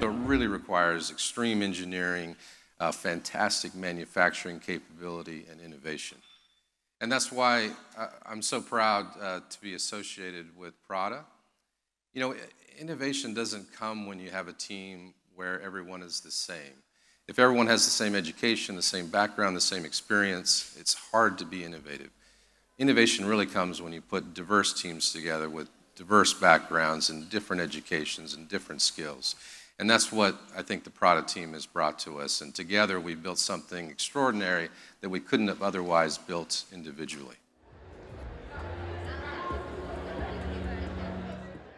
but really requires extreme engineering, uh, fantastic manufacturing capability, and innovation. And that's why uh, I'm so proud uh, to be associated with Prada. You know, innovation doesn't come when you have a team where everyone is the same. If everyone has the same education, the same background, the same experience, it's hard to be innovative. Innovation really comes when you put diverse teams together with diverse backgrounds and different educations and different skills. And that's what I think the Prada team has brought to us. And together we built something extraordinary that we couldn't have otherwise built individually.